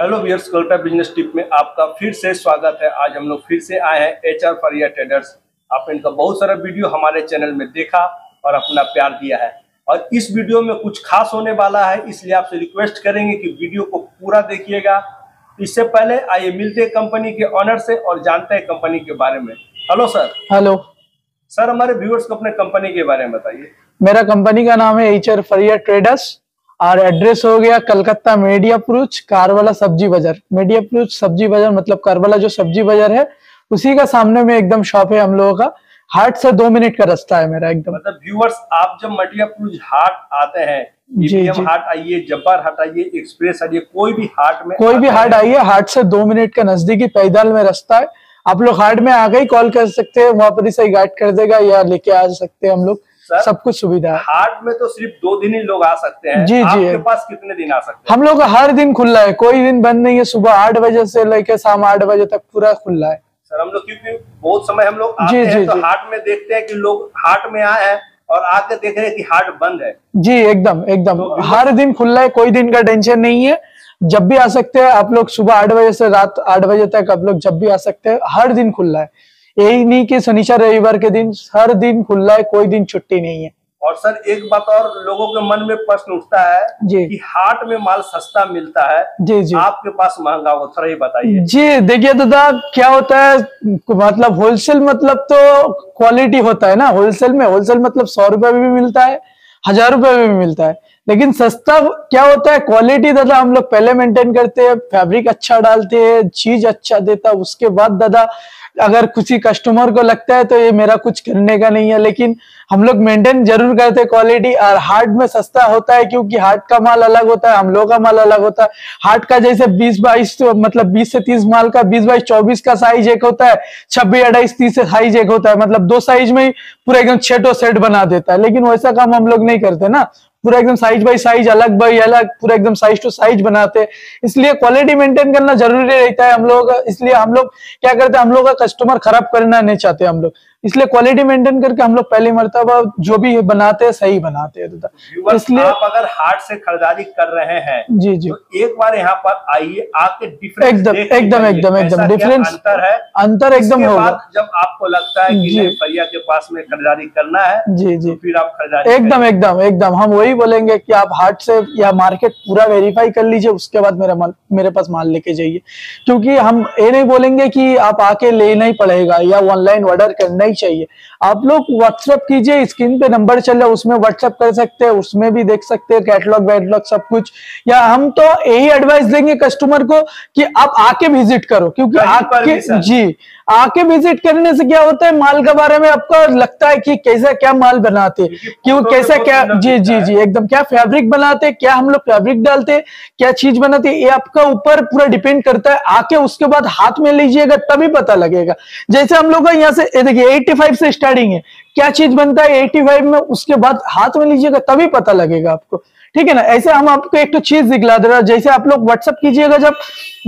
Hello viewers Kolkata business tip में आपका फिर से स्वागत है। आज हम लोग फिर से आए हैं एच आर फरिया ट्रेडर्स। आपने इनका बहुत सारा वीडियो हमारे चैनल में देखा और अपना प्यार दिया है। और इस वीडियो में कुछ खास होने वाला है इसलिए आपसे रिक्वेस्ट करेंगे कि वीडियो को पूरा देखिएगा। इससे पहले आइए मिलते हैं कंपनी के ऑनर से और जानते हैं कंपनी के बारे में। Hello sir. हेलो। सर हमारे व्यूअर्स को अपने कंपनी के बारे में बताइए। मेरा कंपनी का नाम है एच आर फरिया ट्रेडर्स। और एड्रेस हो गया कलकत्ता मीडिया पुरुष कारवाला सब्ज़ी बाज़ार। मीडिया पुरुष सब्ज़ी बाज़ार मतलब कारवाला जो सब्ज़ी बाज़ार है उसी का सामने में एकदम शॉप है हम लोगों का। हाट से दो मिनट का रास्ता है मेरा एकदम। मतलब व्यूअर्स आप जब मटियापुर हाट आते हैं जी, जी। हाट आइए जब्बार हाट आइए एक्सप्रेस आइए कोई भी हाट में कोई भी हाट आइए। हाट से दो मिनट का नजदीकी पैदल में रास्ता है। आप लोग हाट में आ ही कॉल कर सकते हैं वहाँ पर ही सही गाइड कर देगा या लेके आ सकते हैं हम लोग। सर, सब कुछ सुविधा है। हाट में तो सिर्फ़ दो दिन ही लोग आ सकते हैं। जी, जी। आपके पास कितने दिन आ सकते हैं? हम लोग हर दिन खुला है कोई दिन बंद नहीं है सुबह आठ बजे से लेकर शाम आठ बजे तक पूरा खुला है। सर हम लोग क्योंकि बहुत समय हम लोग आते जी, हैं जी, तो हाट में देखते हैं कि लोग हाट में आए हैं और आके देख रहे हैं कि हाट बंद है। जी एकदम एकदम। तो हर दिन खुला है कोई दिन का टेंशन नहीं है। जब भी आ सकते हैं आप लोग सुबह आठ बजे से रात आठ बजे तक आप लोग जब भी आ सकते हैं हर दिन खुला है। यही नहीं कि शनिचर रविवार के दिन हर दिन खुला है कोई दिन छुट्टी नहीं है। और सर एक बात और लोगों के मन में प्रश्न उठता है कि हाट में माल सस्ता मिलता है जी जी। आपके पास महँगा हो थोड़ा ये बताइए। जी देखिए दादा क्या होता है मतलब होलसेल मतलब तो क्वालिटी होता है ना होलसेल में होलसेल मतलब सौ रुपए में भी मिलता है हज़ार रुपए में भी मिलता है। लेकिन सस्ता क्या होता है क्वालिटी दादा हम लोग पहले मेंटेन करते हैं फैब्रिक अच्छा डालते हैं चीज़ अच्छा देता उसके बाद दादा अगर किसी कस्टमर को लगता है तो ये मेरा कुछ करने का नहीं है, लेकिन हम लोग मेंटेन ज़रूर करते हैं क्वालिटी और हार्ट में सस्ता होता है क्योंकि हार्ट का माल अलग होता है, हम लोग का माल अलग होता है। हार्ट का जैसे 20 बाईस तो मतलब 20 से 30 माल का 20 बाईस 24 का साइज़ एक होता है, छब्बीस अट्ठाईस, तीस से साइज़ एक होता है। मतलब दो साइज़ में ही पूरा एकदम छेटो सेट बना देता है, लेकिन वैसा काम हम लोग नहीं करते ना। पूरा एकदम साइज़ बाई साइज़ अलग बाई अलग, पूरा एकदम साइज़ टू साइज़ बनाते इसलिए क्वालिटी मेंटेन करना ज़रूरी रहता है हम लोग। इसलिए हम लोग क्या करते हैं? हम लोग का कस्टमर खराब करना नहीं चाहते हम लोग। इसलिए क्वालिटी मेंटेन करके हम लोग पहली मरतबा जो भी बनाते हैं सही बनाते हैं दादा। इसलिए आप अगर हार्ट से खरीदारी कर रहे हैं जी जी। तो एक बार यहाँ पर आइए आके डिफरेंस एकदम, एकदम, एकदम, एकदम, difference अंतर है? अंतर एकदम होगा। जब आपको लगता है कि जी। फरिया के पास में खरीदारी करना है जी जी। तो फिर आप खरीदारी एकदम एकदम एकदम। हम वही बोलेंगे की आप हार्ट से या मार्केट पूरा वेरीफाई कर लीजिए उसके बाद मेरा माल मेरे पास माल लेके जाइए। क्योंकि हम ये नहीं बोलेंगे की आप आके लेना ही पड़ेगा या ऑनलाइन ऑर्डर करना ही चाहिए। आप लोग व्हाट्सअप कीजिए स्क्रीन पे नंबर चल रहा है उसमें व्हाट्सअप कर सकते हैं उसमें भी देख सकते हैं कैटलॉग वैटलॉग सब कुछ। या हम तो यही एडवाइस देंगे कस्टमर को कि आप आके विज़िट करो क्योंकि आपके जी। आके विज़िट करने से क्या होता है? माल के बारे में आपको लगता है कि कैसा क्या माल बनाते? क्यों कैसा क्या जी जी जी एकदम क्या फैब्रिक बनाते क्या हम लोग फैब्रिक डालते क्या चीज़ बनाते ये आपका ऊपर पूरा डिपेंड करता है। आके उसके बाद हाथ में लीजिएगा तभी पता लगेगा। जैसे हम लोग का यहाँ से देखिए 85 से स्टार्टिंग है। क्या चीज़ बनता है 85 में उसके बाद हाथ में लीजिएगा तभी पता लगेगा आपको। ठीक है ना? ऐसे हम आपको एक तो चीज़ दिखला दे रहा। जैसे आप लोग व्हाट्सअप कीजिएगा जब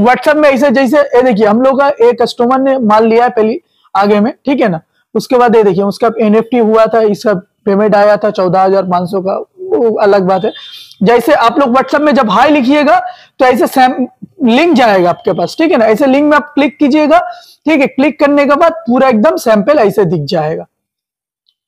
व्हाट्सअप में ऐसे जैसे, ये देखिए, हम लोग का एक कस्टमर ने माल लिया है पहली आगे में, ठीक है ना? उसके बाद ये देखिए, उसका एनएफटी हुआ था इसका पेमेंट आया था चौदह हज़ार पाँच सौ का, वो अलग बात है। जैसे आप लोग व्हाट्सएप में जब हाई लिखिएगा तो ऐसे सैम लिंक जाएगा आपके पास, ठीक है ना? ऐसे लिंक में आप क्लिक कीजिएगा, ठीक है? क्लिक करने के बाद पूरा एकदम सैंपल ऐसे दिख जाएगा।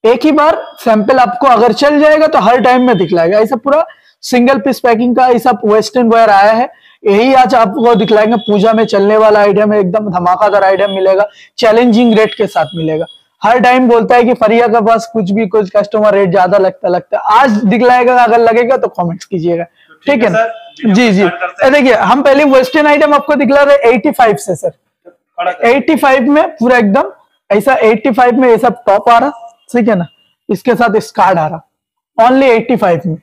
एक ही बार सैंपल आपको अगर चल जाएगा तो हर टाइम में दिखलाएगा। ऐसा पूरा सिंगल पीस पैकिंग का ये सब वेस्टर्न वेयर आया है। यही आज आपको दिखलाएँगे। पूजा में चलने वाला आइटम है एकदम धमाकादार आइटम मिलेगा। चैलेंजिंग रेट के साथ मिलेगा। हर टाइम बोलता है कि फरिया के पास कुछ भी कुछ कस्टमर रेट ज़्यादा लगता लगता। है आज दिखलाएगा अगर लगेगा तो कमेंट्स कीजिएगा। ठीक है ना? जी जी। देखिए हम पहले वेस्टर्न आइटम आपको दिखला रहे 85 से सर। खड़ा कर। 85 में पूरा एकदम ऐसा 85 में ऐसा टॉप आ रहा। ठीक है ना? इसके साथ स्कार्ड आ रहा। ओनली 85 में।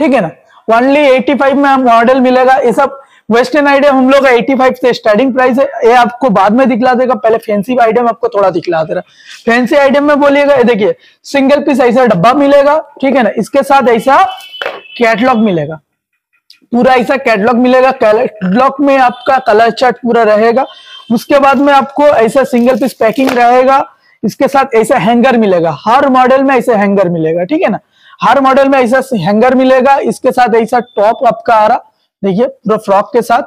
ठीक है ना? ओनली 85 में मॉडल मिलेगा। ये सब वेस्टर्न आइडिया हम लोग का 85 से स्टार्टिंग प्राइस है। ये आपको बाद में दिखला देगा। पहले फैंसी आइटम आपको थोड़ा दिखला दे रहा फैंसी आइटम में बोलिएगा, ये देखिए सिंगल पीस ऐसा डब्बा मिलेगा, ठीक है ना? इसके साथ ऐसा कैटलॉग मिलेगा। पूरा ऐसा कैटलॉग मिलेगा। कैटलॉग में आपका कलर चार्ट पूरा रहेगा। उसके बाद में आपको ऐसा सिंगल पीस पैकिंग रहेगा। इसके साथ ऐसा हैंगर मिलेगा। हर मॉडल में ऐसे हैंगर मिलेगा, ठीक है ना? हर मॉडल में ऐसा हैंगर मिलेगा, इसके साथ ऐसा टॉप आपका आ रहा। देखिए, पूरा फ्रॉक के साथ,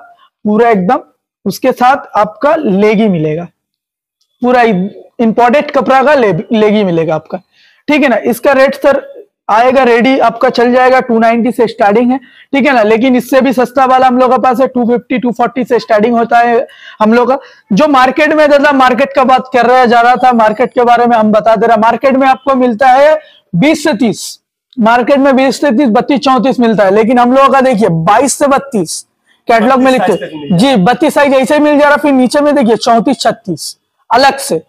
पूरा एकदम, उसके साथ आपका लेगी मिलेगा। पूरा इंपोर्टेड कपड़ा का लेगी मिलेगा आपका। ठीक है ना? इसका रेट सर आएगा रेडी आपका चल जाएगा। 290 से स्टार्टिंग है। ठीक है ना? लेकिन इससे भी सस्ता वाला हम लोग के पास है। 250 240 से स्टार्टिंग होता है हम लोग का। जो मार्केट में ज़्यादा मार्केट का बात कर रहा जा रहा था मार्केट के बारे में हम बता दे रहे मार्केट में आपको मिलता है 20 से 30 मार्केट में 20 से 30 बत्तीस चौतीस मिलता है लेकिन हम लोगों का देखिए 22 से बत्तीस कैटलॉग में लिखते जी बत्तीस साइज़ ऐसे ही मिल जा रहा फिर नीचे में देखिए चौतीस छत्तीस अलग से।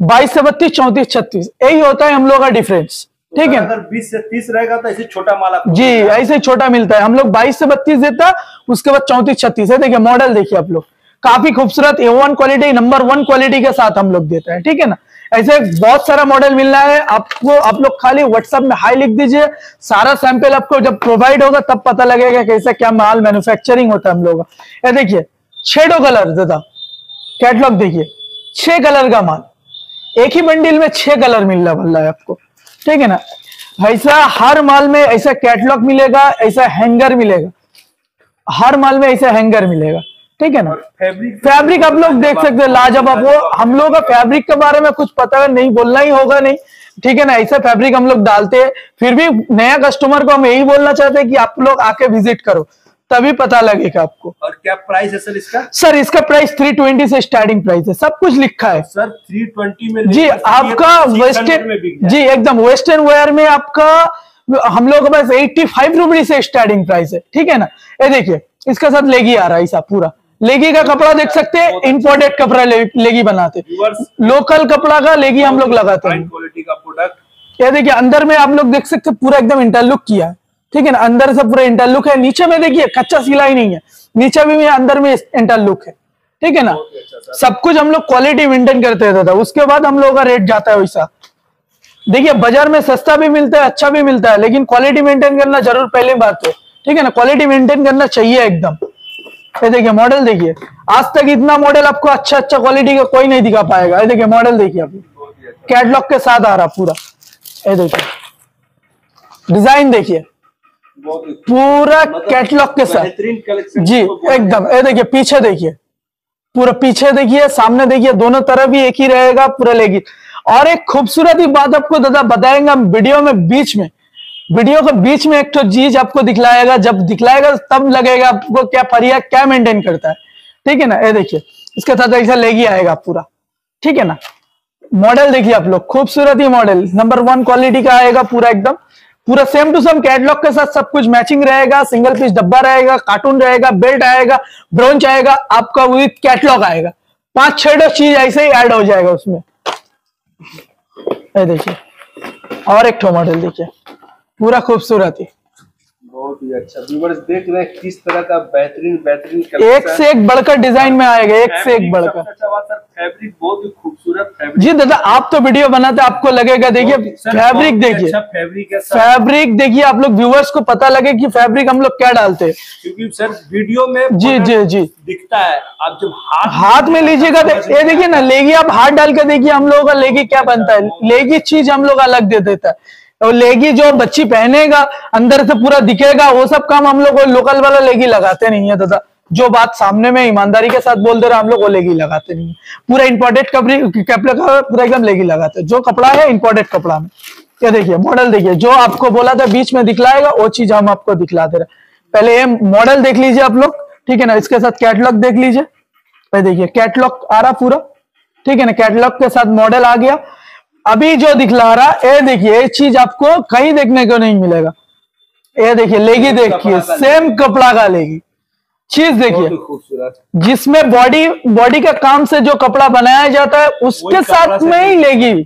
बाईस से बत्तीस चौंतीस छत्तीस यही होता है हम लोग का डिफरेंस ठीक है? अगर 20 से 30 रहेगा तो ऐसे छोटा माला जी ऐसे ही छोटा मिलता है। हम लोग 22 से 32 देता है उसके बाद चौंतीस छत्तीस है देखिए मॉडल देखिए आप लोग। काफ़ी खूबसूरत A one quality number one quality के साथ हम लोग देते हैं ठीक है ना? ऐसे बहुत सारा मॉडल मिल रहा है। आपको, आप लोग खाली व्हाट्सएप में हाई लिख दीजिए। सारा सैंपल आपको जब प्रोवाइड होगा, तब पता लगेगा कैसे, क्या माल मैन्युफैक्चरिंग होता है हम लोग ये देखिए छेडो कलर दादा कैटलॉग देखिए, छह कलर का माल। एक ही बंडल में छह कलर मिल रहा है आपको। ठीक है ना? ऐसा हर माल में ऐसा कैटलॉग मिलेगा, ऐसा हैंगर मिलेगा। हर माल में ऐसा हैंगर मिलेगा। ठीक है ना? फैब्रिक फैब्रिक आप लोग देख सकते हैं लाजवाब वो हम लोग का फैब्रिक के बारे में कुछ पता नहीं बोलना ही होगा नहीं। ठीक है ना? ऐसा फैब्रिक हम लोग डालते हैं। फिर भी नया कस्टमर को हम यही बोलना चाहते हैं कि आप लोग आके विज़िट करो तभी पता लगेगा आपको। और क्या प्राइस है सर इसका? सर इसका प्राइस 320 से स्टार्टिंग प्राइस है। सब कुछ लिखा है। सर 320 में जी आपका 600 में वेस्टर्न जी एकदम वेस्टर्न वेयर में आपका हम लोग के पास एट्टी फाइव से स्टार्टिंग प्राइस है। ठीक है ना? ये देखिए इसके साथ लेगी आ रहा है ऐसा पूरा। लेगी का कपड़ा देख सकते हैं इम्पोर्टेड कपड़ा ले, लेगी बनाते लोकल कपड़ा का लेगी हम लोग लगाते हैं। क्वालिटी का प्रोडक्ट ये देखिए अंदर में आप लोग देख सकते हैं पूरा एकदम इंटरलुक किया है। ठीक है ना अंदर से पूरा इंटरलुक है नीचे में देखिए कच्चा सिलाई नहीं है। नीचे भी में अंदर में इंटरलुक है। ठीक है ना? अच्छा सब कुछ हम लोग क्वालिटी मेंटेन करते रहता था। उसके बाद हम लोगों का रेट जाता है वैसा। देखिए बाज़ार में सस्ता भी मिलता है अच्छा भी मिलता है लेकिन क्वालिटी मेंटेन करना ज़रूर पहली बात है। ठीक है ना? क्वालिटी मेंटेन करना चाहिए एकदम। ये देखिए मॉडल देखिए। आज तक इतना मॉडल आपको अच्छा अच्छा क्वालिटी का कोई नहीं दिखा पाएगा। ये देखिए मॉडल देखिए आप। ही कैटलॉग के साथ आ रहा पूरा। ये देखिए। डिज़ाइन देखिए। पूरा मतलब कैटलॉग के साथ। जी एकदम। ये देखिए पीछे देखिए। पूरा पीछे देखिए सामने देखिए दोनों तरफ़ भी एक ही रहेगा पूरा लेगी। और एक खूबसूरत ही बात आपको दादा बताएँगे हम वीडियो में बीच में। वीडियो के बीच में एक तो चीज़ आपको दिखलाएगा, जब दिखलाएगा तब लगेगा आपको क्या फरिया क्या मेंटेन करता है। ठीक है ना? ये देखिए, इसके साथ ऐसा लेगी आएगा पूरा। ठीक है ना? मॉडल देखिए आप लोग, खूबसूरत ही मॉडल नंबर वन क्वालिटी का आएगा पूरा एकदम। पूरा सेम टू सेम कैटलॉग के साथ सब कुछ मैचिंग रहेगा सिंगल पीस डब्बा रहेगा कार्टून रहेगा बेल्ट आएगा ब्रोंच आएगा, आपका विथ कैटलॉग आएगा। पाँच, छह चीज़ ऐसे ही ऐड हो जाएगा उसमें। ये देखिए, और एक ठो मॉडल देखिए। पूरा खूबसूरत ही। बहुत ही अच्छा। व्यूवर्स देख रहे हैं किस तरह का बेहतरीन बेहतरीन एक से एक बढ़कर डिज़ाइन में आएगा एक से एक बढ़कर। अच्छा बात सर फैब्रिक बहुत ही खूबसूरत जी दादा आप तो वीडियो बनाते आपको लगेगा देखिए फैब्रिक देखिए। अच्छा फैब्रिक है फैब्रिक देखिए आप लोग व्यूवर्स को पता लगे कि फैब्रिक हम लोग क्या डालते हैं। क्योंकि सर वीडियो में जी जी जी। दिखता है। आप जब हाथ हाथ में लीजिएगा ये देखिए ना लेगी आप हाथ डाल के देखिए हम लोगों का लेगी क्या बनता है। लेगी चीज़ हम लोग अलग दे देता है। और लेगी जो बच्ची पहनेगा, अंदर से पूरा दिखेगा, वो सब काम हम लोग लोकल वाला लेगी लगाते नहीं है दादा। जो बात सामने में ईमानदारी के साथ बोल दे रहे हम लोग वो लेगी लगाते नहीं है। पूरा इंपोर्टेड कपड़े का पूरा एकदम लेगी लगाते जो कपड़ा है इंपोर्टेड कपड़ा में। ये देखिए मॉडल देखिए, जो आपको बोला था बीच में दिखलाएगा, वो चीज़ हम आपको दिखला दे रहे पहले ये मॉडल देख लीजिए आप लोग, ठीक है ना? इसके साथ कैटलॉग देख लीजिए। देखिए कैटलॉग आ रहा पूरा। ठीक है ना? कैटलॉग के साथ मॉडल आ गया। अभी जो दिखला रहा ये देखिए ये चीज़ आपको कहीं देखने को नहीं मिलेगा। ये देखिए लेगी देखिए सेम कपड़ा का लेगी। चीज़ देखिए खूबसूरत। जिसमें बॉडी बॉडी का काम से जो कपड़ा बनाया जाता है उसके साथ में ही लेगी।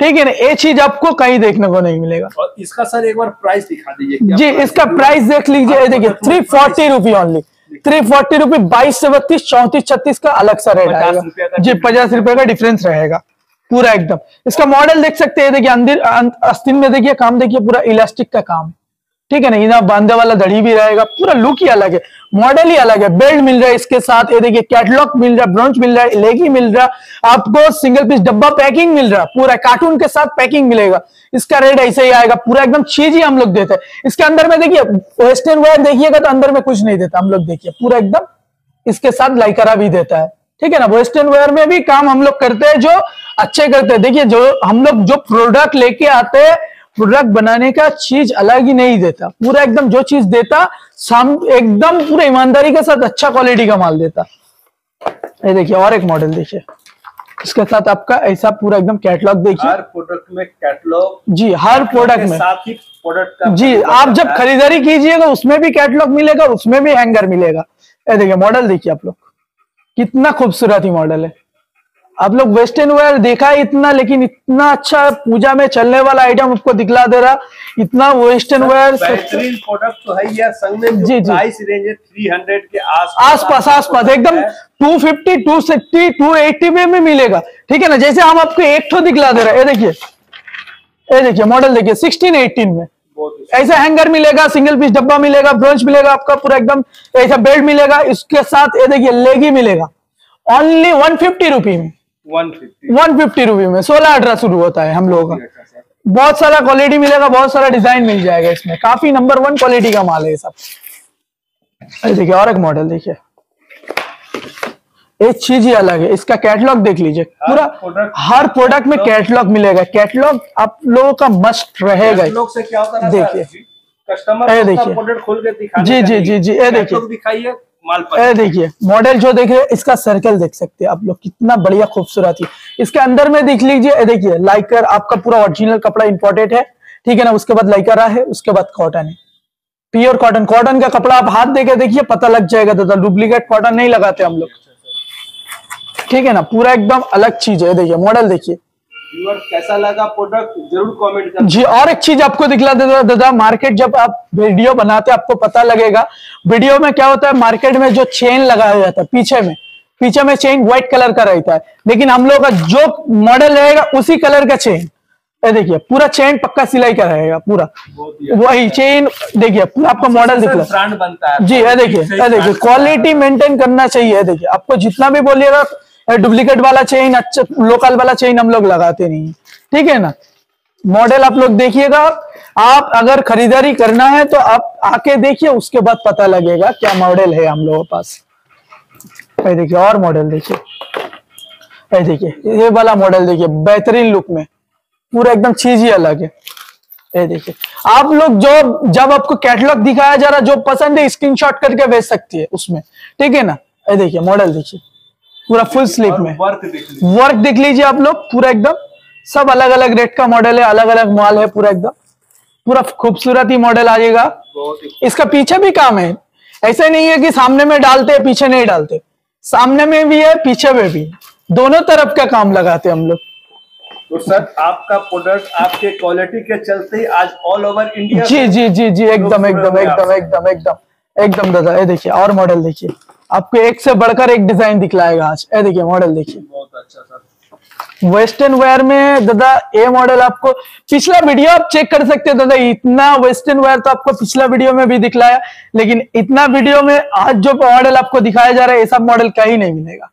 ठीक है ना? ये चीज़ आपको कहीं देखने को नहीं मिलेगा। और इसका सर एक बार प्राइस दिखा दीजिए जी इसका प्राइस देख लीजिए। ये देखिए three forty rupee only three forty rupee बाईस से बत्तीस चौंतीस छत्तीस का अलग सा रेट 50 आएगा। जी पचास रुपए का डिफरेंस रहेगा। पूरा एकदम। इसका मॉडल देख सकते हैं देखिए अंदर, अं- आस्तीन में देखिए काम, देखिए पूरा इलास्टिक का काम है। ठीक है ना इधर बांधे वाला दड़ी भी रहेगा, पूरा लुक ही अलग है मॉडल ही अलग है बेल्ट मिल रहा है इसके साथ, ये देखिए कैटलॉग मिल रहा है ब्रॉन्च मिल रहा है लेगी मिल रहा है आपको सिंगल पीस डब्बा पैकिंग मिल रहा है पूरा कार्टून के साथ पैकिंग मिलेगा। इसका रेट ऐसे ही आएगा, पूरा एकदम चीज़ ही हम लोग देते हैं। इसके अंदर में देखिए वेस्टर्न वेयर देखिएगा तो अंदर में कुछ नहीं देता, हम लोग देखिए, पूरा एकदम इसके साथ लाइकरा भी देता है। ठीक है ना वेस्टर्न वेयर में भी काम हम लोग करते हैं, जो अच्छे करते हैं। देखिए जो हम लोग जो प्रोडक्ट लेके आते हैं प्रोडक्ट बनाने का चीज़ अलग ही नहीं देता। पूरा एकदम जो चीज़ देता साम एकदम पूरे ईमानदारी के साथ अच्छा क्वालिटी का माल देता। ये देखिए और एक मॉडल देखिए। इसके साथ आपका ऐसा पूरा एकदम कैटलॉग देखिए। हर प्रोडक्ट में कैटलॉग जी हर प्रोडक्ट में। साथ ही प्रोडक्ट का जी आप जब खरीदारी कीजिएगा उसमें भी कैटलॉग मिलेगा उसमें भी हैंगर मिलेगा। ये देखिए मॉडल देखिए आप लोग। कितना खूबसूरत ही मॉडल है। आप लोग वेस्टर्न वेयर देखा है इतना लेकिन इतना अच्छा पूजा में चलने वाला आइटम आपको दिखला दे रहा। इतना वेस्टर्न वेयर बेहतरीन प्रोडक्ट तो है है संग में जी, जी। प्राइस रेंज है थ्री हंड्रेड के आस आसपास आसपास एकदम 250 260 280 में भी मिलेगा। ठीक है ना? जैसे हम आपको एक ठो दिखला दे रहे हैं। ये देखिए। ये देखिए मॉडल देखिए 16 18 में। ऐसा हैंगर मिलेगा सिंगल पीस डब्बा मिलेगा ब्रोंच मिलेगा आपका पूरा एकदम ऐसा बेल्ट मिलेगा। इसके साथ ये देखिए लेगी मिलेगा। ओनली वन फिफ्टी रुपी में। वन फिफ्टी रुपी में सोलह अठारह शुरू होता है हम लोगों का। बहुत सारा क्वालिटी मिलेगा बहुत सारा डिज़ाइन मिल जाएगा इसमें। काफ़ी नंबर वन क्वालिटी का माल है ये सब। ये देखिए और एक मॉडल देखिए। एक चीज़ ही अलग है इसका कैटलॉग देख लीजिए। पूरा हर प्रोडक्ट में कैटलॉग मिलेगा। कैटलॉग आप लोगों का मस्ट रहेगा। से क्या होता है देखिए। कस्टमर देखिए। प्रोडक्ट खोल के दिखाने जी, जी, जी, जी, ये देखिए। दिखाइए। माल पर। देखिए मॉडल जो देख रहे इसका सर्कल देख सकते हैं आप लोग, कितना बढ़िया खूबसूरत है इसके अंदर में देख लीजिए देखिए लाइकर आपका पूरा ओरिजिनल कपड़ा इंपोर्टेड है, ठीक है ना, उसके बाद लाइकरा है, उसके बाद कॉटन है। प्योर कॉटन कॉटन का कपड़ा आप हाथ देके देखिए, पता लग जाएगा दादा डुप्लीकेट कॉटन नहीं लगाते हम लोग। ठीक है ना, पूरा एकदम अलग चीज़ है देखिए मॉडल देखिए। व्यूअर कैसा लगा प्रोडक्ट ज़रूर कमेंट कर जी और एक चीज़ आपको दिखला देता दादा मार्केट जब आप वीडियो बनाते हैं आपको पता लगेगा वीडियो में क्या होता है मार्केट में जो चेन लगाया जाता है पीछे में पीछे में चेन व्हाइट कलर का रहता है लेकिन हम लोग का जो मॉडल रहेगा उसी कलर का चेन ये देखिए पूरा चेन पक्का सिलाई का रहेगा पूरा। अच्छा। वही चेन देखिए पूरा आपको मॉडल दिख रहा है है। जी ये देखिए ये देखिए क्वालिटी मेंटेन करना चाहिए देखिए। आपको जितना भी बोलिएगा डुप्लीकेट वाला चेन अच्छा लोकल वाला चेन हम लोग लगाते नहीं। ठीक है ना? मॉडल आप लोग देखिएगा, आप अगर खरीदारी करना है तो आप आके देखिए, उसके बाद पता लगेगा क्या मॉडल है हम लोगों पास। देखिए, और मॉडल देखिए। देखिए, ये वाला मॉडल देखिए, बेहतरीन लुक में। पूरा एकदम चीज़ ही अलग है। ये देखिए, आप लोग जो, जब आपको कैटलॉग दिखाया जा रहा, जो पसंद है स्क्रीनशॉट करके भेज सकती है उसमें। ठीक है ना? ये देखिए मॉडल देखिए। पूरा फुल स्लीप में। वर्क देख लीजिए। वर्क देख लीजिए आप लोग पूरा एकदम। सब अलग अलग रेट का मॉडल है अलग अलग माल है पूरा एकदम। पूरा खूबसूरत ही मॉडल आ जाएगा। इसका पीछे भी काम है। ऐसे नहीं है कि सामने में डालते हैं पीछे नहीं डालते। सामने में भी है पीछे में भी। दोनों तरफ़ का काम लगाते हम लोग। तो सर आपका प्रोडक्ट आपके क्वालिटी के चलते ही आज ऑल ओवर इंडिया जी जी जी जी एकदम एकदम एकदम एकदम एकदम। एकदम दादा ये देखिए और मॉडल देखिए। आपको एक से बढ़कर एक डिज़ाइन दिखलाएगा आज। ये देखिए मॉडल देखिए। बहुत अच्छा सर। वेस्टर्न वेयर में दादा ये मॉडल आपको पिछला वीडियो आप चेक कर सकते हैं दादा इतना वेस्टर्न वेयर तो आपको पिछला वीडियो में भी दिखलाया लेकिन इतना वीडियो में आज जो मॉडल आपको दिखाया जा रहा है ये सब मॉडल कहीं नहीं मिलेगा।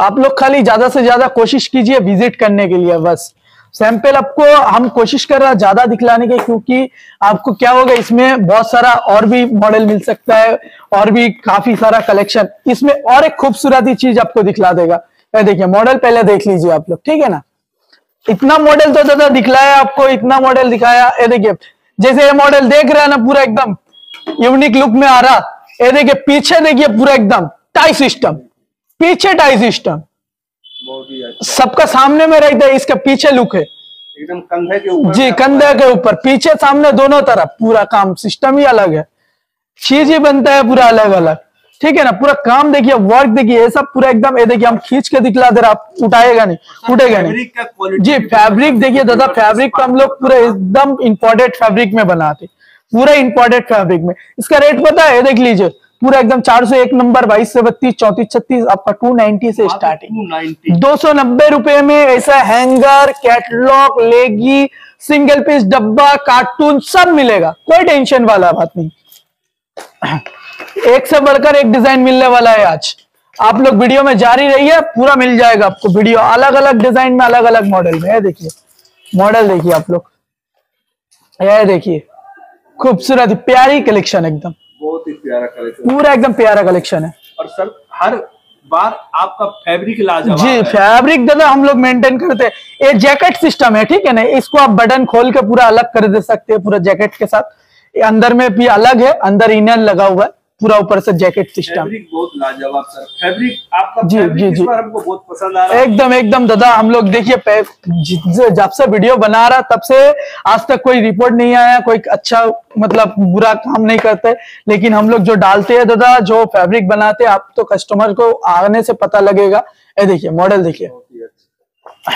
आप लोग खाली ज़्यादा से ज़्यादा कोशिश कीजिए विज़िट करने के लिए बस। सैंपल आपको हम कोशिश कर रहे हैं ज़्यादा दिखलाने की, क्योंकि आपको क्या होगा, इसमें बहुत सारा और भी मॉडल मिल सकता है और भी काफ़ी सारा कलेक्शन इसमें और एक खूबसूरत चीज़ आपको दिखला देगा। देखिए मॉडल पहले देख लीजिए आप लोग, ठीक है ना? इतना मॉडल तो दादा दिखलाया आपको, इतना मॉडल दिखाया। ये देखिए, जैसे ये मॉडल देख रहा है ना, पूरा एकदम यूनिक लुक में आ रहा। ये देखिए, पीछे देखिए, पूरा एकदम टाई सिस्टम पीछे टाई सिस्टम अच्छा सबका सामने में रहता है इसका पीछे लुक है। एकदम कंधे के ऊपर जी कंधे के ऊपर पीछे सामने दोनों तरफ़ पूरा काम सिस्टम ही अलग है। चीज़ ही बनता है पूरा अलग अलग। ठीक है ना पूरा काम देखिए वर्क देखिए ये सब पूरा एकदम ये देखिए हम खींच के दिखला दे रहा आप उठाएगा नहीं उठेगा नहीं। जी फैब्रिक देखिए दादा फैब्रिक तो हम लोग पूरा एकदम इंपोर्टेड फैब्रिक में बनाते पूरा इंपोर्टेड फैब्रिक में। इसका रेट पता है देख लीजिए पूरा एकदम चार सौ एक नंबर बाईस से बत्तीस चौतीस छत्तीस आपका टू नाइनटी से स्टार्टिंग दो सौ नब्बे रुपए में ऐसा हैंगर कैटलॉग लेगी सिंगल पीस डब्बा कार्टून सब मिलेगा। कोई टेंशन वाला बात नहीं। एक से बढ़कर एक डिज़ाइन मिलने वाला है आज। आप लोग वीडियो में जारी रहिए पूरा मिल जाएगा आपको वीडियो। अलग अलग डिज़ाइन में अलग अलग मॉडल में देखिए। मॉडल देखिए आप लोग। ये देखिए। खूबसूरत प्यारी कलेक्शन एकदम। बहुत ही प्यारा कलेक्शन पूरा एकदम प्यारा कलेक्शन है। और सर हर बार आपका फैब्रिक लाजवाब जी फैब्रिक दादा हम लोग मेंटेन करते हैं। ये जैकेट सिस्टम है ठीक है ना? इसको आप बटन खोल के पूरा अलग कर दे सकते हैं पूरा जैकेट के साथ। अंदर में भी अलग है अंदर इनर लगा हुआ है। पूरा ऊपर से जैकेट सिस्टम बहुत लाजवाब सर। फैब्रिक आपका जी, फैब्रिक जी, जी। हमको बहुत पसंद आ रहा है। एकदम एकदम दादा हम लोग देखिए जब से वीडियो बना रहा तब से आज तक कोई रिपोर्ट नहीं आया कोई अच्छा मतलब बुरा काम नहीं करते। लेकिन हम लोग जो डालते हैं दादा जो फैब्रिक बनाते हैं आप तो कस्टमर को आने से पता लगेगा। ये देखिए मॉडल देखिए। अच्छा।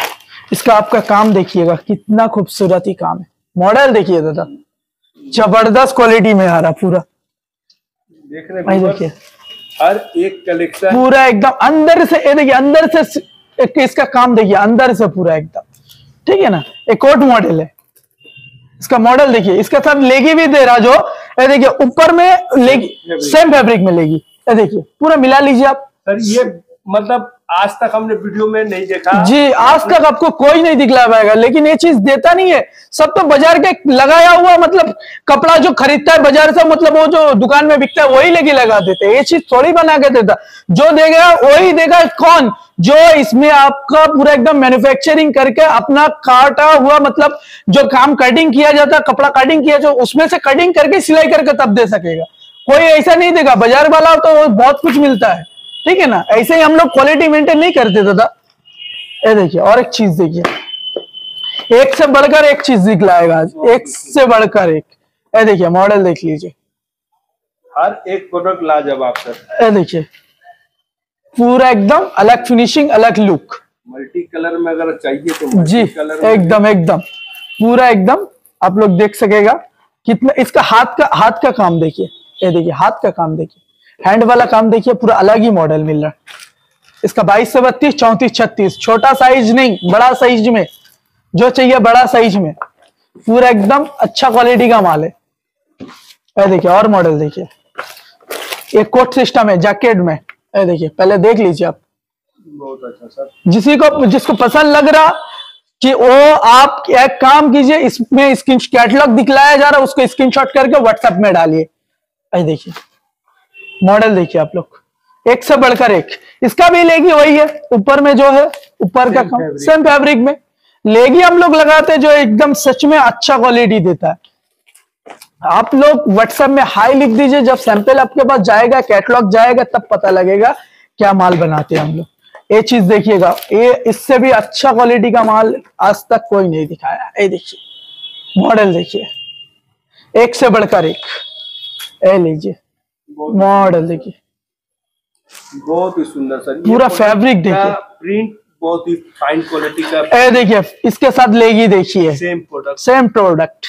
इसका आपका काम देखिएगा कितना खूबसूरत ही काम है। मॉडल देखिए दादा। ज़बरदस्त क्वालिटी में आ रहा पूरा। देखने देखिए। हर एक कलेक्शन पूरा एकदम अंदर से ये देखिए अंदर से एक इसका काम देखिए अंदर से पूरा एकदम। ठीक है ना? एक कोट मॉडल है। इसका मॉडल देखिए इसका सब लेगी भी दे रहा जो ये देखिए ऊपर में लेगी सेम फैब्रिक में लेगी। ये देखिए पूरा मिला लीजिए आप। सर ये मतलब आज तक हमने वीडियो में नहीं देखा। जी, आज तक आपको कोई नहीं दिखला पाएगा, लेकिन ये चीज़ देता नहीं है। सब तो बाज़ार के लगाया हुआ मतलब कपड़ा जो खरीदता है, बाज़ार से मतलब वो जो दुकान में बिकता है, वही लेके लगा देते हैं। ये चीज़ थोड़ी बना के देता। जो देगा, वही देगा। कौन? जो इसमें आपका पूरा एकदम मैन्युफैक्चरिंग करके अपना काटा हुआ मतलब जो काम कटिंग किया जाता है कपड़ा कटिंग किया जो उसमें से कटिंग करके सिलाई करके तब दे सकेगा। कोई ऐसा नहीं देगा। बाज़ार वाला तो बहुत कुछ मिलता है। ठीक है ना? ऐसे ही हम लोग क्वालिटी मेंटेन नहीं करते दादा। ये देखिए और एक चीज़ देखिए। एक से बढ़कर एक चीज़ दिखलाएगा आज एक से बढ़कर एक। ये देखिए मॉडल देख लीजिए। हर एक प्रोडक्ट लाजवाब सर। ये देखिए। पूरा एकदम अलग फिनिशिंग अलग लुक मल्टी कलर में अगर चाहिए तो जी कलर एकदम एकदम। पूरा एकदम आप लोग देख सकेगा। कितना इसका हाथ का हाथ का काम देखिए। ये देखिए हाथ का काम देखिए। हैंड वाला काम देखिए पूरा अलग ही मॉडल मिल रहा है। इसका बाईस से बत्तीस चौंतीस छत्तीस। छोटा साइज़ नहीं बड़ा साइज़ में। जो चाहिए बड़ा साइज़ में। पूरा एकदम अच्छा क्वालिटी का माल है। ये देखिए और मॉडल देखिए। ये कोट सिस्टम है जैकेट में। ये देखिए पहले देख लीजिए आप। बहुत अच्छा सर। जिसी को जिसको पसंद लग रहा कि वो आप एक काम कीजिए इसमें स्क्रीन कैटलॉग दिखलाया जा रहा है उसको स्क्रीनशॉट करके व्हाट्सएप में डालिए। देखिए। मॉडल देखिए आप लोग। एक से बढ़कर एक। इसका भी लेगी वही है। ऊपर में जो है ऊपर का काम. सेम फैब्रिक में। लेगी हम लोग लगाते हैं जो एकदम सच में अच्छा क्वालिटी देता है। आप लोग व्हाट्सएप में हाई लिख दीजिए। जब सैंपल आपके पास जाएगा कैटलॉग जाएगा तब पता लगेगा क्या माल बनाते हैं हम लोग। ये चीज़ देखिएगा। ये इससे भी अच्छा क्वालिटी का माल आज तक कोई नहीं दिखाया ये देखिए। मॉडल देखिए। एक से बढ़कर एक। ये लीजिए। मॉडल देखिए। बहुत ही सुंदर सर। पूरा fabric देखिए। प्रिंट बहुत ही फाइन क्वालिटी का ये देखिए इसके साथ लेगी देखिए। सेम प्रोडक्ट सेम प्रोडक्ट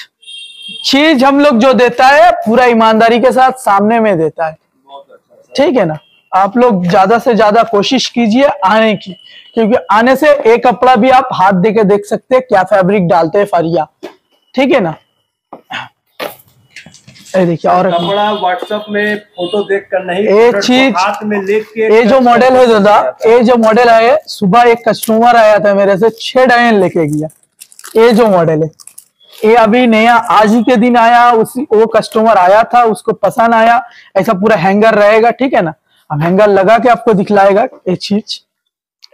चीज़ हम लोग जो देता है पूरा ईमानदारी के साथ सामने में देता है। बहुत अच्छा ठीक है ना? आप लोग ज़्यादा से ज़्यादा कोशिश कीजिए आने की क्योंकि आने से एक कपड़ा भी आप हाथ दे के देख सकते हैं क्या फैब्रिक डालते हैं फरिया। ठीक है ना? ये देखिए और कपड़ा व्हाट्सएप में फ़ोटो देख कर नहीं ये चीज- हाथ में लेके ये जो मॉडल है दादा ये जो मॉडल है सुबह एक कस्टमर आया था मेरे से छह डायन लेके गया। ये जो मॉडल है ये अभी नया आज ही के दिन आया उसी वो कस्टमर आया था उसको पसंद आया ऐसा पूरा हैंगर रहेगा ठीक है ना? अब हैंगर लगा के आपको दिखलाएगा ये चीज़।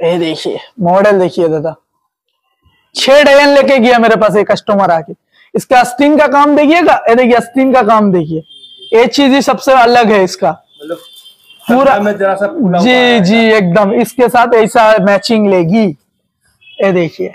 ये देखिए मॉडल देखिए दादा। छह डजन लेके गया मेरे पास एक कस्टमर आके। इसका अस्तीन का काम देखिएगा? ये देखिए अस्तीन का काम देखिए। ये चीज़ ही सबसे अलग है इसका। मतलब पूरा- में जरा सा जी जी एकदम। इसके साथ ऐसा मैचिंग लेगी। ये देखिए।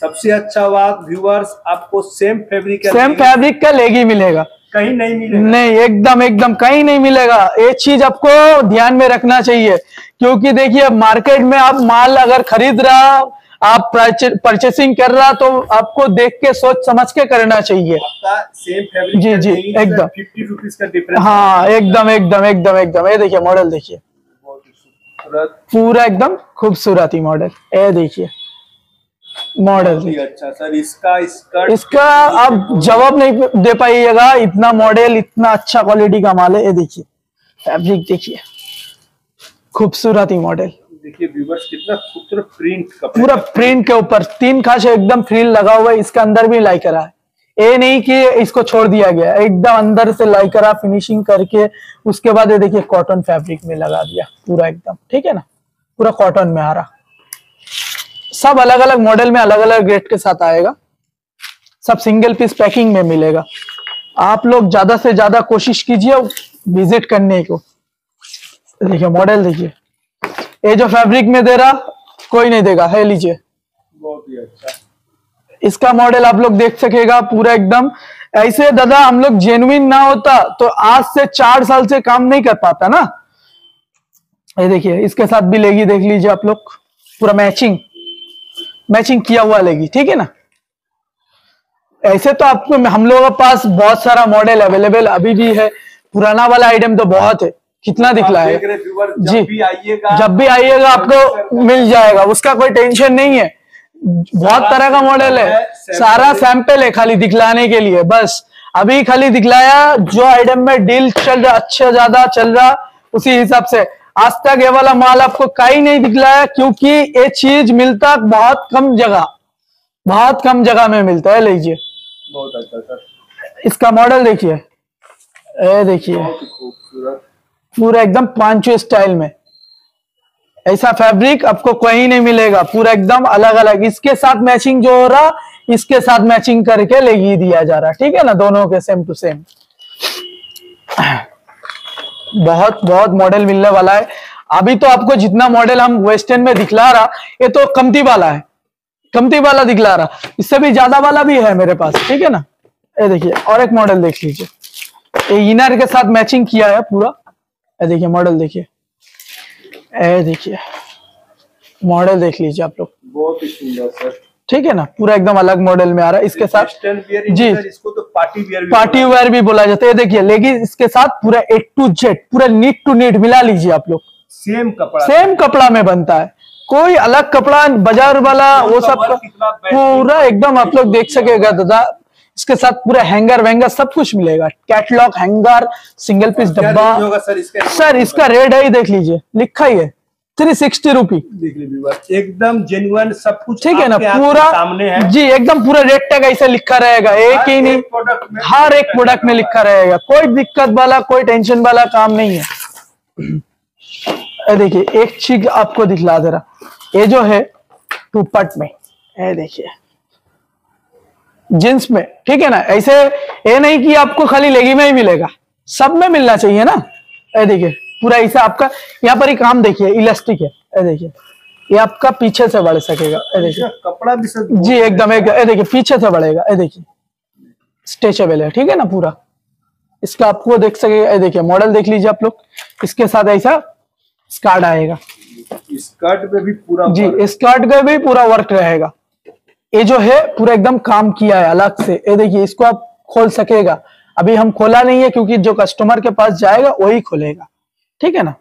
सबसे अच्छा बात व्यूअर्स आपको सेम फैब्रिक सेम फैब्रिक का लेगी मिलेगा। कहीं नहीं मिलेगा। नहीं एकदम एकदम कहीं नहीं मिलेगा। ये चीज़ आपको ध्यान में रखना चाहिए क्योंकि देखिए मार्केट में आप माल अगर खरीद रहा आप परचेसिंग कर रहा तो आपको देख के सोच समझ के करना चाहिए। आपका सेम जी, जी, एकदम। फिफ्टी रुपीज़ का डिफरेंस हाँ एकदम एकदम एकदम एकदम। ये देखिए मॉडल देखिए। पूरा एकदम खूबसूरत ही मॉडल ये देखिए। मॉडल अच्छा सर इसका स्कर्ट इसका आप जवाब नहीं दे पाइएगा। इतना मॉडल इतना अच्छा क्वालिटी का माल है। ये देखिए। फैब्रिक देखिए। खूबसूरत ही मॉडल देखिए व्यूअर्स कितना खूबसूरत प्रिंट कपड़े पूरा प्रिंट के ऊपर तीन खास एकदम फ्रिल लगा हुआ है इसके अंदर भी लाई करा है। ये नहीं कि इसको छोड़ दिया गया एकदम अंदर से लाई करा फिनिशिंग करके उसके बाद ये देखिए कॉटन फैब्रिक में लगा दिया पूरा एकदम ठीक है ना? पूरा कॉटन में आ रहा। सब अलग अलग मॉडल में अलग अलग रेट के साथ आएगा। सब सिंगल पीस पैकिंग में मिलेगा। आप लोग ज़्यादा से ज़्यादा कोशिश कीजिए विज़िट करने को। देखिए मॉडल देखिए। ये जो फैब्रिक में दे रहा कोई नहीं देगा है लीजिए। बहुत ही अच्छा। इसका मॉडल आप लोग देख सकेगा पूरा एकदम। ऐसे दादा हम लोग जेनुइन ना होता तो आज से चार साल से काम नहीं कर पाता ना। ये देखिए इसके साथ भी लेगी देख लीजिए आप लोग। पूरा मैचिंग मैचिंग किया हुआ लेगी ठीक है ना? ऐसे तो आपको हम लोगों के पास बहुत सारा मॉडल अवेलेबल अभी भी है। पुराना वाला आइटम तो बहुत है। कितना दिखला है? देख रहे व्यूअर जी। जब भी आइएगा जब भी आइएगा आपको मिल जाएगा। उसका कोई टेंशन नहीं है। बहुत तरह का मॉडल है। सारा सैंपल है खाली दिखलाने के लिए बस। अभी खाली दिखलाया जो आइटम में डील चल रहा अच्छा ज़्यादा चल रहा उसी हिसाब से। आज तक ये वाला माल आपको कहीं नहीं दिखलाया क्योंकि ये चीज़ मिलता बहुत कम जगह। बहुत कम जगह में मिलता है लीजिए। बहुत अच्छा सर। इसका मॉडल देखिए। देखिए। बहुत खूबसूरत। पूरा एकदम पांचो स्टाइल में। ऐसा फैब्रिक आपको कहीं नहीं मिलेगा, पूरा एकदम अलग अलग इसके साथ मैचिंग जो हो रहा, इसके साथ मैचिंग करके ले ही दिया जा रहा। ठीक है ना? दोनों के सेम टू सेम बहुत बहुत मॉडल मिलने वाला है। अभी तो आपको जितना मॉडल हम वेस्टर्न में दिखला रहा, ये तो कमती वाला है। कमती वाला दिखला रहा। इससे भी ज़्यादा वाला भी है मेरे पास। ठीक है ना? ये देखिए, और एक मॉडल देख लीजिए। ये इनर के साथ मैचिंग किया है पूरा। देखिए मॉडल देखिए। देखिए। मॉडल देख लीजिए आप लोग। बहुत ही सुंदर सर। ठीक है ना? पूरा एकदम अलग मॉडल में आ रहा है। इसके साथ जी। इसको तो पार्टी वियर भी पार्टी वेयर भी बोला जाता है। देखिए लेकिन इसके साथ पूरा ए टू जेड पूरा नीट टू नीट मिला लीजिए आप लोग। सेम कपड़ा। सेम कपड़ा में बनता है। कोई अलग कपड़ा बाज़ार वाला वो सब पूरा एकदम आप लोग देख सकेगा दादा। इसके साथ पूरा हैंगर वैंगर सब कुछ मिलेगा। कैटलॉग हैंगर सिंगल पीस डब्बा। होगा सर इसका? सर इसका रेट है ही देख लीजिए। लिखा ही है। थ्री सिक्सटी रुपी एकदम जेन्युइन सब कुछ ठीक है ना? पूरा सामने है। जी एकदम पूरा रेट टैग ऐसे लिखा रहेगा। एक ही नहीं प्रोडक्ट हर एक प्रोडक्ट में लिखा रहेगा। कोई दिक्कत वाला कोई टेंशन वाला काम नहीं है। देखिए एक चीज़ आपको दिखला दे रहा। ये जो है टूपट में। ये देखिए। जींस में ठीक है ना? ऐसे ये नहीं कि आपको खाली लेगी में ही मिलेगा। सब में मिलना चाहिए ना? ये देखिए पूरा ऐसा आपका यहाँ पर ही काम देखिए इलास्टिक है। ये देखिए ये आपका पीछे से बढ़ सकेगा। ये देखिए। कपड़ा भी जी एकदम एक ये देखिए पीछे से बढ़ेगा। ये देखिए स्ट्रेचेबल है ठीक है ना पूरा? इसका आपको देख सके ये देखिए मॉडल देख लीजिए आप लोग। इसके साथ ऐसा स्कार्ट आएगा। स्कर्ट में भी पूरा जी स्कर्ट का भी पूरा वर्क रहेगा। ये जो है पूरा एकदम काम किया है अलग से। ये देखिए इसको आप खोल सकेगा। अभी हम खोला नहीं है क्योंकि जो कस्टमर के पास जाएगा वही खोलेगा। ठीक है ना?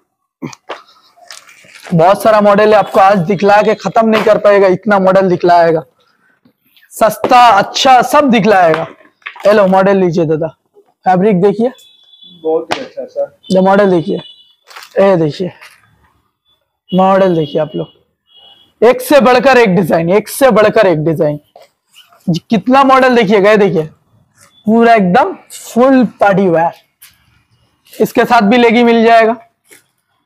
बहुत सारा मॉडल है आपको आज दिखला के खत्म नहीं कर पाएगा इतना मॉडल दिखलाएगा। सस्ता अच्छा सब दिखलाएगा। हेलो मॉडल लीजिए दादा। फैब्रिक देखिए। बहुत ही अच्छा सर मॉडल देखिए। ये देखिए। मॉडल देखिए आप लोग। एक से बढ़कर एक डिज़ाइन एक से बढ़कर एक डिज़ाइन कितना मॉडल देखिएगा देखिए. पूरा एकदम फुल पार्टी वेयर इसके साथ भी लेगी मिल जाएगा.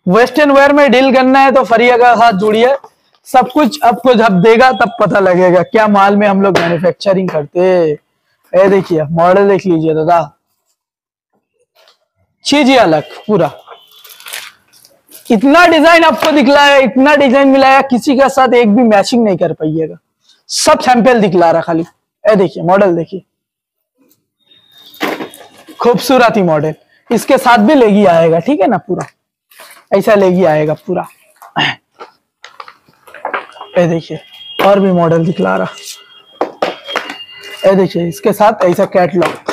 वेस्टर्न वेयर में डील करना है तो फरिया का साथ जुड़िए. सब कुछ आपको जब देगा, तब पता लगेगा क्या माल में हम लोग मैन्युफैक्चरिंग करते ये देखिए मॉडल देख लीजिए दादा. चीज़ अलग, पूरा. इतना डिज़ाइन आपको दिखलाया इतना डिज़ाइन मिलाया किसी के साथ एक भी मैचिंग नहीं कर पाइएगा। सब सैंपल दिखला रहा खाली। ए देखिए मॉडल देखिए। खूबसूरत ही मॉडल इसके साथ भी लेगी आएगा, ठीक है ना पूरा? ऐसा लेगी आएगा पूरा। ए देखिए, और भी मॉडल दिखला रहा। ए देखिए, इसके साथ ऐसा कैटलॉग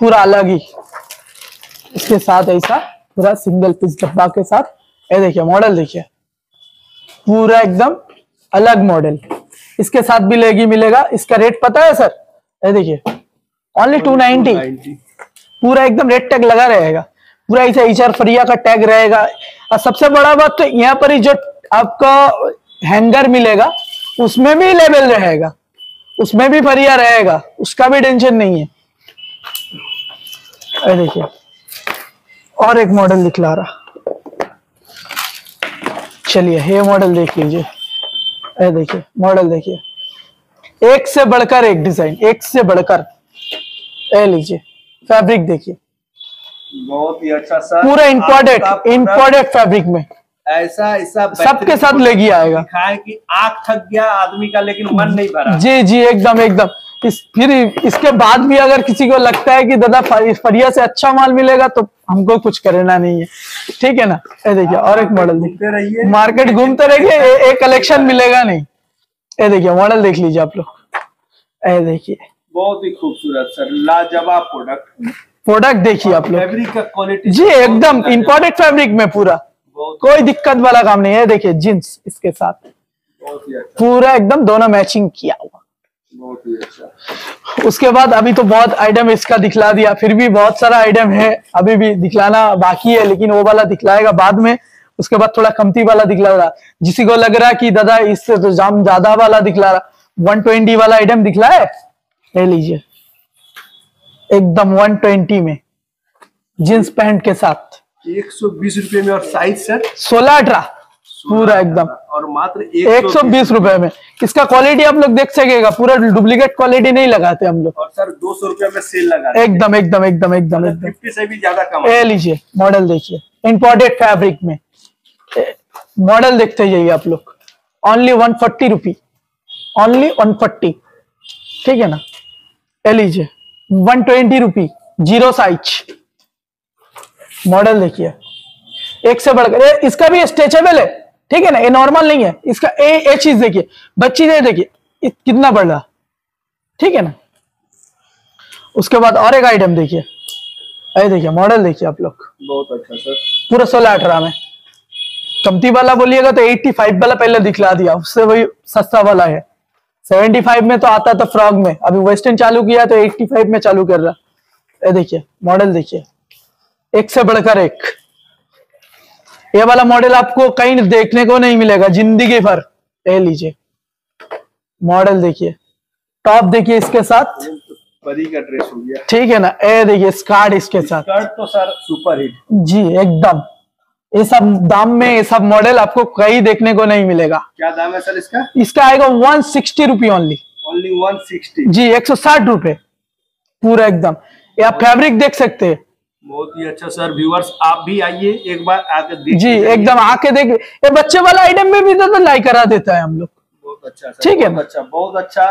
पूरा अलग ही। इसके साथ ऐसा पूरा सिंगल पीस डब्बा के साथ। ये देखिए मॉडल देखिए। पूरा एकदम अलग मॉडल इसके साथ भी लेगी मिलेगा। इसका रेट पता है सर ये देखिए ओनली टू नाइनटी पूरा एकदम रेड टैग लगा रहेगा। पूरा ऐसा एचआर फरिया का टैग रहेगा। और सबसे बड़ा बात तो यहाँ पर ही जो आपका हैंगर मिलेगा उसमें भी लेबल रहेगा। उसमें भी फरिया रहेगा। उसका भी टेंशन नहीं है। देखिए। और एक मॉडल दिखला रहा। चलिए ये मॉडल देख लीजिए। ये देखिए मॉडल देखिए। एक से बढ़कर एक डिज़ाइन एक से बढ़कर। ये लीजिए फैब्रिक देखिए। बहुत ही अच्छा सर। पूरा इंपोर्टेड इंपोर्टेड फैब्रिक में। ऐसा ऐसा सबके साथ लेगी आएगा। कि आँख थक गया आदमी का लेकिन मन नहीं भरा। जी जी एकदम एकदम। इस फिर इसके बाद भी अगर किसी को लगता है कि दादा फरिया से अच्छा माल मिलेगा तो हमको कुछ करना नहीं है। ठीक है ना? ये देखिए और एक मॉडल देखिए रहिए। मार्केट घूमते रहिए एक कलेक्शन मिलेगा नहीं। ये देखिए मॉडल देख लीजिए आप लोग। ये देखिए। बहुत ही खूबसूरत सर। लाजवाब प्रोडक्ट प्रोडक्ट देखिए आप लोग। फैब्रिक का क्वालिटी जी एकदम इम्पोर्टेड फैब्रिक में पूरा। कोई दिक्कत वाला काम नहीं है। देखिए जींस इसके साथ। बहुत ही अच्छा। पूरा एकदम दोनों मैचिंग किया हुआ। बहुत ही अच्छा। उसके बाद अभी तो बहुत आइटम इसका दिखला दिया फिर भी बहुत सारा आइटम है अभी भी दिखलाना बाकी है लेकिन वो वाला दिखलाएगा बाद में। उसके बाद थोड़ा कमती वाला दिखला रहा। जिसी को लग रहा कि दादा इससे तो जाम ज़्यादा वाला दिखला रहा। 120 वाला आइटम दिखला है? ले लीजिए। एकदम 120 में। जींस पैंट के साथ। एक सौ बीस रुपए में और साइज़ सर सोलह अठारह। पूरा एकदम। और मात्र एक सौ बीस रुपए में। इसका क्वालिटी आप लोग देख सकेगा पूरा डुप्लीकेट क्वालिटी नहीं लगाते हम लोग। और सर दो सौ रुपए में सेल लगा एकदम एकदम एकदम एकदम एकदम। फिफ्टी से भी ज़्यादा कम ये लीजिए मॉडल देखिए। इंपोर्टेड फैब्रिक में। मॉडल देखते जाइए आप लोग। Only one forty rupee only one forty ठीक है ना? ये लीजिए। One twenty rupee zero size model देखिए। एक से बढ़कर इसका भी स्ट्रेचेबल है? ठीक है ना? ये नॉर्मल नहीं है। इसका ए ए चीज़ देखिए। बच्ची दे देखिए कितना बढ़ रहा ठीक है ना? उसके बाद और एक आइटम देखिए। ये देखिए मॉडल देखिए आप लोग। बहुत अच्छा सर पूरा सोलह अठारह में। कमती वाला बोलिएगा तो 85 वाला पहले दिखला दिया। उससे वही सस्ता वाला है। 75 में तो आता था फ्रॉग में। अभी वेस्टर्न चालू किया तो 85 में चालू कर रहा। ये देखिए मॉडल देखिए। एक से बढ़कर एक। ये वाला मॉडल आपको कहीं देखने को नहीं मिलेगा ज़िंदगी भर। ये लीजिए। मॉडल देखिए। टॉप देखिए इसके साथ। परी का ड्रेस हो गया। ठीक है ना? ये देखिए स्कार्ट इसके साथ। स्कर्ट तो सर सुपर हिट जी एकदम। ये सब दाम में ये सब मॉडल आपको कहीं देखने को नहीं मिलेगा। क्या दाम है सर इसका? इसका आएगा one sixty rupee only only one sixty जी एक सौ साठ रुपए पूरा एकदम। ये आप फैब्रिक देख सकते हैं। बहुत ही अच्छा सर व्यूअर्स आप भी आइए एक बार आकर देख जी एकदम आके देख ये बच्चे वाला आइटम में भी तो लाई करा देता है हम लोग। बहुत अच्छा सर ठीक है। अच्छा बहुत अच्छा।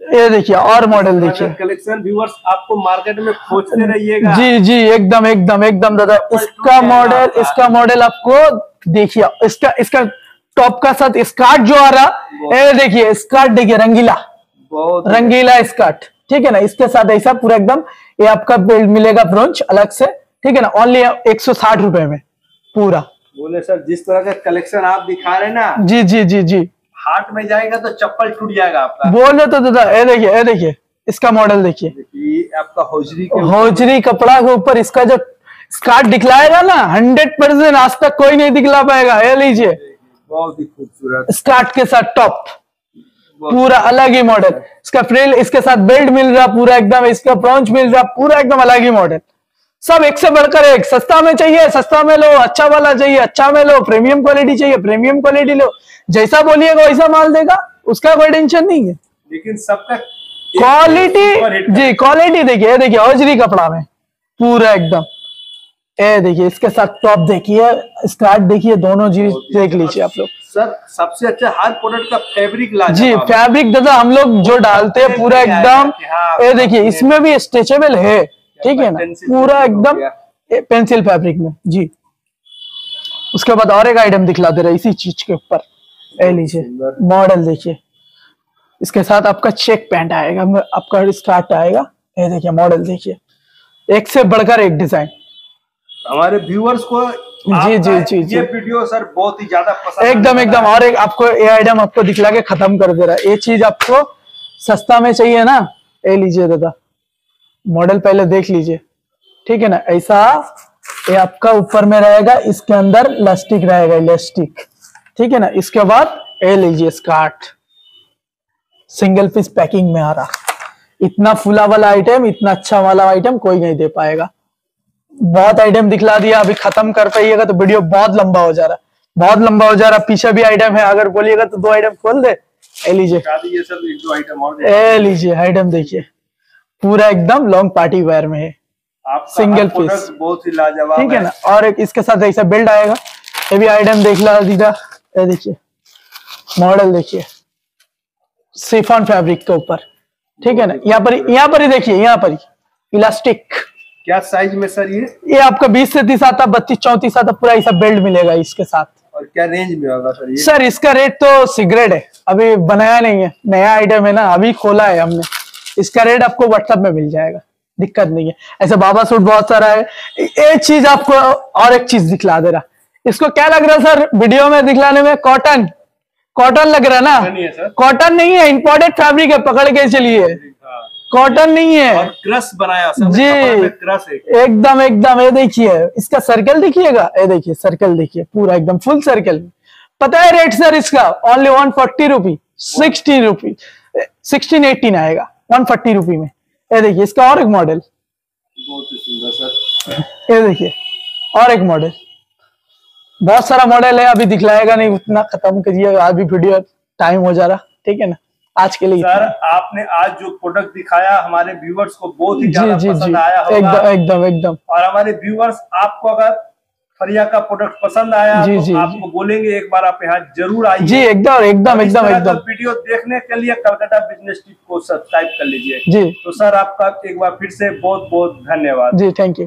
ये देखिए और मॉडल देखिए। कलेक्शन व्यूअर्स आपको मार्केट में खोजते रहिएगा। जी जी एकदम एकदम एकदम दादा। इसका मॉडल इसका मॉडल आपको देखिए इसका इसका टॉप का साथ स्कार्ट जो आ रहा ये देखिए स्कार्ट देखिए रंगीला। बहुत रंगीला स्कर्ट ठीक है ना? इसके साथ ऐसा पूरा एकदम ये आपका मिलेगा ब्रोंच अलग से ठीक है ना? ओनली एक सौ साठ रुपए में पूरा। बोले सर जिस तरह का कलेक्शन आप दिखा रहे ना जी जी जी जी। हाट में जाएगा तो चप्पल टूट जाएगा आपका। बोले तो दादा ये देखिए ये देखिए इसका मॉडल देखिए। आपका होजरी के होजरी कपड़ा के ऊपर इसका जो स्कार्ट दिखलाएगा ना हंड्रेड परसेंट आज तक कोई नहीं दिखला पाएगा ये लीजिए। बहुत ही खूबसूरत। स्कार्ट के साथ टॉप पूरा अलग ही मॉडल इसका फ्रिल इसके साथ बेल्ट मिल रहा पूरा एकदम इसका ब्रांच मिल रहा पूरा एकदम अलग ही मॉडल सब एक से बढ़कर एक. सस्ता में चाहिए सस्ता में लो. अच्छा वाला चाहिए अच्छा में लो. प्रीमियम क्वालिटी चाहिए प्रीमियम क्वालिटी लो. जैसा बोलिएगा वैसा माल देगा. उसका कोई टेंशन नहीं है. लेकिन सबका क्वालिटी जी क्वालिटी देखिए देखिए हौजरी कपड़ा में. पूरा एकदम. ये देखिए इसके साथ टॉप देखिए स्कार्ट देखिए दोनों चीज़ देख लीजिए आप लोग. सर सबसे अच्छा हर प्रोडक्ट का फैब्रिक ला जी फैब्रिक दादा हम लोग जो डालते हैं पूरा एकदम ये देखिए इसमें भी स्ट्रेचेबल है ठीक है ना? पूरा एकदम पेंसिल फैब्रिक में जी। उसके बाद और एक आइटम दिखला दे रहा है इसी चीज़ के ऊपर। ये लीजिए मॉडल देखिए। इसके साथ आपका चेक पैंट आएगा आपका स्कार्ट आएगा। ये देखिए मॉडल देखिए। एक से बढ़कर एक डिज़ाइन हमारे व्यूअर्स को जी, जी, जी, जी। ये वीडियो सर बहुत ही ज़्यादा पसंद एकदम एकदम और एक आपको ये आइटम आपको दिखला के खत्म कर दे रहा है। ये चीज़ आपको सस्ता में चाहिए ना ये लीजिए दादा। मॉडल पहले देख लीजिए। ठीक है ना? ऐसा ये आपका ऊपर में रहेगा इसके अंदर इलास्टिक रहेगा इलास्टिक। ठीक है ना? इसके बाद ये लीजिए स्कार्ट सिंगल पीस पैकिंग में आ रहा। इतना फुला वाला आइटम इतना अच्छा वाला आइटम कोई नहीं दे पाएगा। बहुत आइटम दिखला दिया अभी खत्म कर पाइएगा तो वीडियो बहुत लंबा हो जा रहा है। बहुत लंबा हो जा रहा है पीछे भी आइटम है अगर बोलिएगा तो दो आइटम खोल दे। ए लीजिए। ए लीजिए आइटम देखिए। पूरा एकदम लॉन्ग पार्टी वेयर में है। product piece। बहुत ही लाजवाब ठीक है ना? और एक इसके साथ ऐसा बेल्ट आएगा। ये भी आइटम देख ला दीदा। ये देखिए। मॉडल देखिए। सिफॉन फैब्रिक के ऊपर। ठीक है ना? यहाँ पर यहाँ पर ही देखिए यहाँ पर ही। इलास्टिक क्या साइज़ में सर ये? ये आपका 20 से 30 आता बत्तीस चौतीस आता पूरा ऐसा बेल्ट मिलेगा इसके साथ। और क्या रेंज में होगा सर ये? सर इसका रेट तो सिगरेट है। अभी बनाया नहीं है। नया आइटम है ना अभी खोला है हमने। इसका रेट आपको व्हाट्सएप में मिल जाएगा। दिक्कत नहीं है। ऐसे बाबा सूट बहुत सारा है। एक चीज़ आपको और एक चीज़ दिखला दे रहा। इसको क्या लग रहा है सर वीडियो में दिखलाने में? कॉटन कॉटन लग रहा ना? कॉटन नहीं है इंपोर्टेड फैब्रिक है पकड़ के चलिए। कॉटन नहीं और है क्रश बनाया सर जी। कपड़े में क्रश है। एकदम एकदम ये देखिए इसका सर्कल देखिएगा। ये देखिए सर्कल देखिए पूरा एकदम फुल सर्कल पता है रेट सर इसका? Only one forty rupee sixteen rupee sixteen eighteen आएगा वन फोर्टी रुपी में। ये देखिए इसका और एक मॉडल बहुत ही सुंदर सर ये देखिए और एक मॉडल बहुत सारा मॉडल है अभी दिखलाएगा नहीं उतना खत्म करिएगा अभी वीडियो टाइम हो जा रहा ठीक है ना? आज के लिए। सर आपने आज जो प्रोडक्ट दिखाया हमारे व्यूवर्स को बहुत ही ज़्यादा पसंद आया होगा। एकदम एकदम और हमारे व्यूवर्स आपको अगर फरिया का प्रोडक्ट पसंद आया जी, तो जी, आपको जी. बोलेंगे एक बार आप यहाँ ज़रूर आइए। जी एकदम एकदम एकदम एकदम। वीडियो देखने के लिए कलकत्ता बिज़नेस टिप को सब्सक्राइब कर लीजिए। जी। तो सर आपका एक बार फिर से बहुत बहुत धन्यवाद। जी थैंक यू